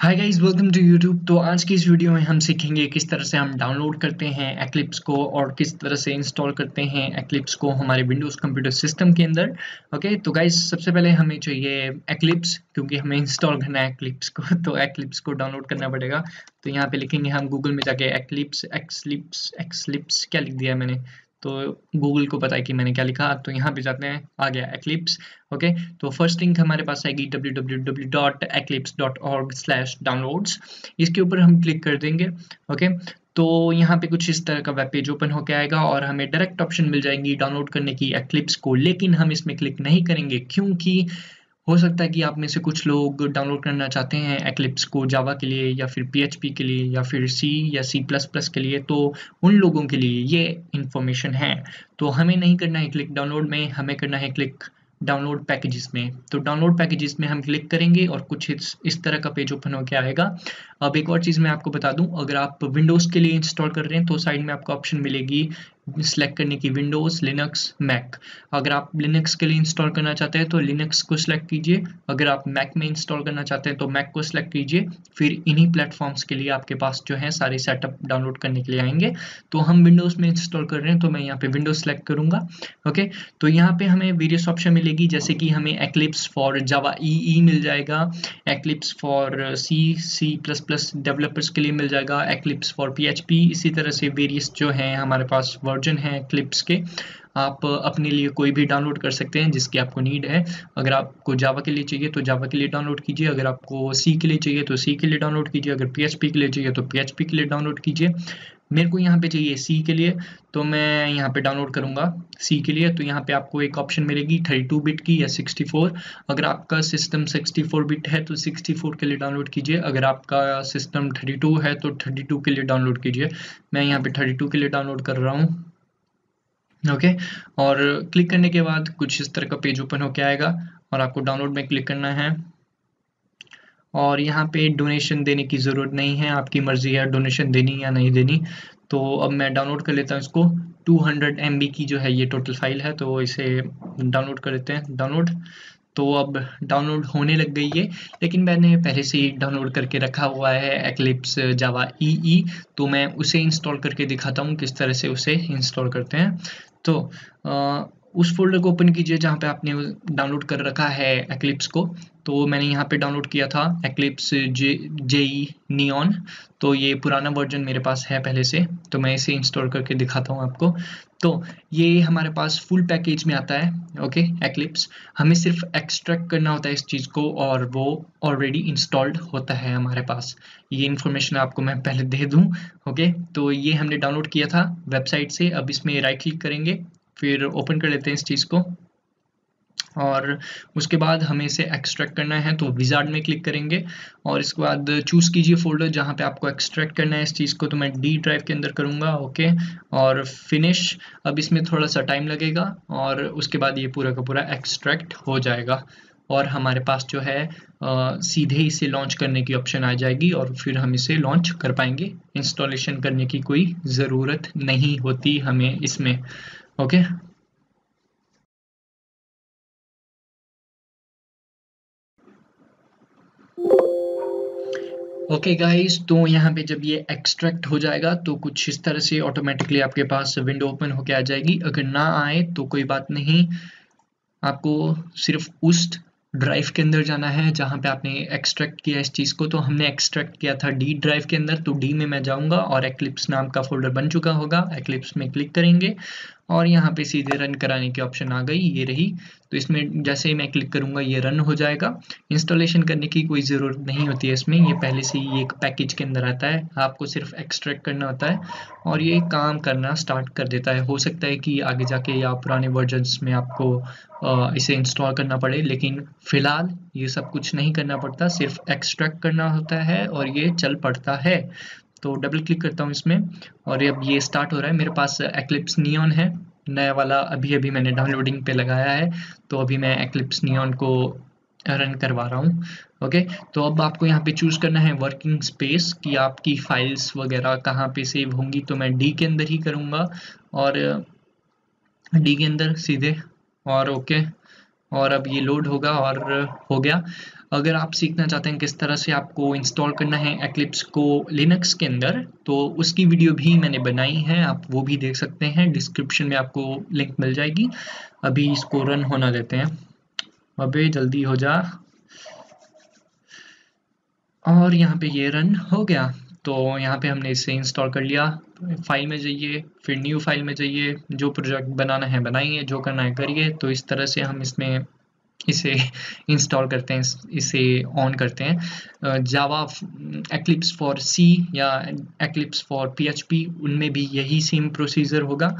Hi guys welcome to YouTube तो आज की इस वीडियो में हम सीखेंगे किस तरह से हम डाउनलोड करते हैं एक्लिप्स को और किस तरह से इंस्टॉल करते हैं एक्लिप्स को हमारे विंडोज़ कंप्यूटर सिस्टम के अंदर। ओके तो गाइस सबसे पहले हमें चाहिए एक्लिप्स क्योंकि हमें इंस्टॉल करना है एक्लिप्स को तो एक्लिप्स को डाउनलोड करना पड़ेगा। तो यहाँ पे लिखेंगे हम गूगल में जाके एक्लिप्स एक्सलिप्स एक्सलिप्स क्या लिख दिया मैंने? तो गूगल को पता है कि मैंने क्या लिखा। तो यहाँ पे जाते हैं। आ गया एक्लिप्स ओके तो फ़र्स्ट लिंक हमारे पास आएगी www.eclipse.org/downloads इसके ऊपर हम क्लिक कर देंगे ओके तो यहाँ पे कुछ इस तरह का वेब पेज ओपन होकर आएगा और हमें डायरेक्ट ऑप्शन मिल जाएँगी डाउनलोड करने की एक्लिप्स को। लेकिन हम इसमें क्लिक नहीं करेंगे क्योंकि हो सकता है कि आप में से कुछ लोग डाउनलोड करना चाहते हैं एक्लिप्स को जावा के लिए या फिर पीएचपी के लिए या फिर सी या सी प्लस प्लस के लिए तो उन लोगों के लिए ये इन्फॉर्मेशन है। तो हमें नहीं करना है क्लिक डाउनलोड में, हमें करना है क्लिक डाउनलोड पैकेजेस में। तो डाउनलोड पैकेजेस में हम क्लिक करेंगे और कुछ इस तरह का पेज ओपन होकर आएगा। अब एक और चीज़ मैं आपको बता दूँ, अगर आप विंडोज़ के लिए इंस्टॉल कर रहे हैं तो साइड में आपको ऑप्शन मिलेगी सिलेक्ट करने की विंडोज़ लिनक्स मैक अगर आप लिनक्स के लिए इंस्टॉल करना चाहते हैं तो लिनक्स को सिलेक्ट कीजिए। अगर आप मैक में इंस्टॉल करना चाहते हैं तो मैक को सिलेक्ट कीजिए। फिर इन्हीं प्लेटफॉर्म्स के लिए आपके पास जो है, सारे सेटअप डाउनलोड करने के लिए आएँगे। तो हम विंडोज़ में इंस्टॉल कर रहे हैं तो मैं यहाँ पे विंडोज़ सेलेक्ट करूँगा। ओके तो यहाँ पे हमें वेरियस ऑप्शन मिलेगी, जैसे कि हमें एक्लिप्स फॉर जावा ई मिल जाएगा। Eclipse for C C plus plus developers के लिए मिल जाएगा। एक्लिप्स फॉर पीएचपी इसी तरह से वेरियस जो है हमारे पास वर्ड वर्जन है क्लिप्स के, आप अपने लिए कोई भी डाउनलोड कर सकते हैं जिसकी आपको नीड है। अगर आपको जावा के लिए चाहिए तो जावा के लिए डाउनलोड कीजिए। अगर आपको सी के लिए चाहिए तो सी के लिए डाउनलोड कीजिए। अगर पीएचपी के लिए चाहिए तो पीएचपी के लिए डाउनलोड कीजिए। मेरे को यहाँ पे चाहिए सी के लिए तो मैं यहाँ पे डाउनलोड करूँगा सी के लिए। तो यहाँ पे आपको एक ऑप्शन मिलेगी 32 बिट की या 64 अगर आपका सिस्टम 64 बिट है तो 64 के लिए डाउनलोड कीजिए। अगर आपका सिस्टम 32 है तो 32 के लिए डाउनलोड कीजिए। मैं यहाँ पे 32 के लिए डाउनलोड कर रहा हूँ। ओके और क्लिक करने के बाद कुछ इस तरह का पेज ओपन होके आएगा और आपको डाउनलोड में क्लिक करना है। और यहाँ पे डोनेशन देने की ज़रूरत नहीं है। आपकी मर्ज़ी है डोनेशन देनी या नहीं देनी। तो अब मैं डाउनलोड कर लेता हूँ इसको। 200 हंड्रेड की जो है ये टोटल फ़ाइल है तो इसे डाउनलोड कर लेते हैं। डाउनलोड तो अब डाउनलोड होने लग गई है, लेकिन मैंने पहले से ही डाउनलोड करके रखा हुआ है एक्लिप्स जावा ई तो मैं उसे इंस्टॉल करके दिखाता हूँ, किस तरह से उसे इंस्टॉल करते हैं। तो उस फोल्डर को ओपन कीजिए जहाँ पे आपने डाउनलोड कर रखा है एक्लिप्स को। तो मैंने यहाँ पे डाउनलोड किया था एक्लिप्स जे जेई नियॉन तो ये पुराना वर्जन मेरे पास है पहले से। तो मैं इसे इंस्टॉल करके दिखाता हूँ आपको। तो ये हमारे पास फुल पैकेज में आता है ओके एक्लिप्स हमें सिर्फ़ एक्सट्रैक्ट करना होता है इस चीज़ को और वो ऑलरेडी इंस्टॉल्ड होता है हमारे पास। ये इन्फॉर्मेशन आपको मैं पहले दे दूँ ओके तो ये हमने डाउनलोड किया था वेबसाइट से। अब इसमें राइट क्लिक करेंगे। फिर ओपन कर लेते हैं इस चीज़ को। और उसके बाद हमें इसे एक्सट्रैक्ट करना है तो विजार्ड में क्लिक करेंगे। और इसके बाद चूज़ कीजिए फोल्डर जहाँ पे आपको एक्सट्रैक्ट करना है इस चीज़ को तो मैं डी ड्राइव के अंदर करूँगा ओके और फिनिश अब इसमें थोड़ा सा टाइम लगेगा और उसके बाद ये पूरा का पूरा एक्सट्रैक्ट हो जाएगा। और हमारे पास जो है आ, सीधे इसे लॉन्च करने की ऑप्शन आ जाएगी और फिर हम इसे लॉन्च कर पाएँगे। इंस्टॉलेशन करने की कोई ज़रूरत नहीं होती हमें इसमें। ओके ओके गाइस तो यहाँ पे जब ये एक्सट्रैक्ट हो जाएगा तो कुछ इस तरह से ऑटोमेटिकली आपके पास विंडो ओपन होके आ जाएगी। अगर ना आए तो कोई बात नहीं। आपको सिर्फ़ उस ड्राइव के अंदर जाना है, जहाँ पे आपने एक्सट्रैक्ट किया इस चीज़ को। तो हमने एक्सट्रैक्ट किया था डी ड्राइव के अंदर। तो डी में मैं जाऊँगा और एक्लिप्स नाम का फोल्डर बन चुका होगा। एक्लिप्स में क्लिक करेंगे। और यहाँ पे सीधे रन कराने की ऑप्शन आ गई, ये रही। तो इसमें जैसे ही मैं क्लिक करूँगा, ये रन हो जाएगा। इंस्टॉलेशन करने की कोई ज़रूरत नहीं होती है इसमें। ये पहले से ही एक पैकेज के अंदर आता है। आपको सिर्फ़ एक्सट्रैक्ट करना होता है और ये काम करना स्टार्ट कर देता है। हो सकता है कि आगे जाके या पुराने वर्जन्स में आपको इसे इंस्टॉल करना पड़े, लेकिन फ़िलहाल ये सब कुछ नहीं करना पड़ता। सिर्फ़ एक्सट्रैक्ट करना होता है और ये चल पड़ता है। तो डबल क्लिक करता हूँ इसमें और अब ये स्टार्ट हो रहा है। मेरे पास एक्लिप्स नियॉन है। नया वाला अभी अभी मैंने डाउनलोडिंग पे लगाया है। तो अभी मैं एक्लिप्स नियॉन को रन करवा रहा हूँ। ओके तो अब आपको यहाँ पे चूज़ करना है वर्किंग स्पेस कि आपकी फाइल्स वगैरह कहाँ पे सेव होंगी। तो मैं डी के अंदर ही करूँगा और डी के अंदर सीधे और ओके और अब ये लोड होगा और हो गया। अगर आप सीखना चाहते हैं किस तरह से आपको इंस्टॉल करना है एक्लिप्स को लिनक्स के अंदर तो उसकी वीडियो भी मैंने बनाई है, आप वो भी देख सकते हैं। डिस्क्रिप्शन में आपको लिंक मिल जाएगी। अभी इसको रन होना देते हैं। अबे, जल्दी हो जा। और यहाँ पे ये रन हो गया। तो यहाँ पे हमने इसे इंस्टॉल कर लिया। फ़ाइल में जाइए, फिर न्यू फ़ाइल में जाइए। जो प्रोजेक्ट बनाना है, बनाइए। जो करना है, करिए। तो इस तरह से हम इसमें इसे इंस्टॉल करते हैं, इसे ऑन करते हैं। जावा एक्लिप्स फॉर सी या एक्लिप्स फॉर पीएचपी उनमें भी यही सेम प्रोसीजर होगा।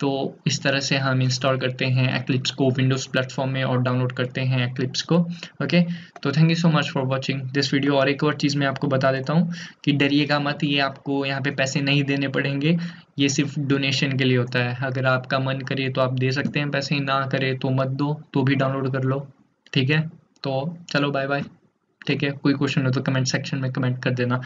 तो इस तरह से हम इंस्टॉल करते हैं एक्लिप्स को विंडोज़ प्लेटफॉर्म में और डाउनलोड करते हैं एक्लिप्स को ओके तो thank you so much for watching this video और एक और चीज़ मैं आपको बता देता हूँ कि डरिएगा मत, ये आपको यहाँ पे पैसे नहीं देने पड़ेंगे, ये सिर्फ़ डोनेशन के लिए होता है। अगर आपका मन करे तो आप दे सकते हैं पैसे, ना करे तो मत दो तो भी डाउनलोड कर लो, ठीक है? तो चलो बाय बाय ठीक है कोई क्वेश्चन हो तो कमेंट सेक्शन में कमेंट कर देना।